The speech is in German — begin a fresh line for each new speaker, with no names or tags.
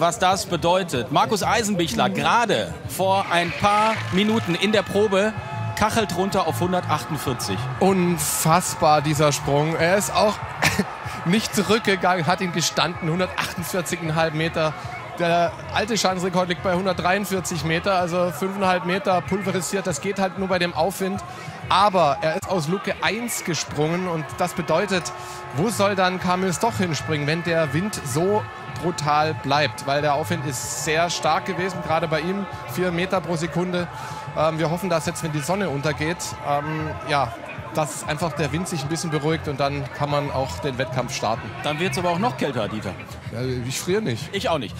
was das bedeutet. Markus Eisenbichler gerade vor ein paar Minuten in der Probe kachelt runter auf 148.
Unfassbar dieser Sprung. Er ist auch nicht zurückgegangen, hat ihn gestanden, 148,5 Meter. Der alte Schanzenrekord liegt bei 143 Meter, also 5,5 Meter pulverisiert. Das geht halt nur bei dem Aufwind. Aber er ist aus Luke 1 gesprungen und das bedeutet, wo soll dann Kamil doch hinspringen, wenn der Wind so brutal bleibt? Weil der Aufwind ist sehr stark gewesen, gerade bei ihm, 4 Meter pro Sekunde. Ähm, wir hoffen, dass jetzt, wenn die Sonne untergeht, ähm, ja, dass einfach der Wind sich ein bisschen beruhigt und dann kann man auch den Wettkampf starten.
Dann wird es aber auch noch kälter, Dieter.
Ja, ich friere nicht.
Ich auch nicht.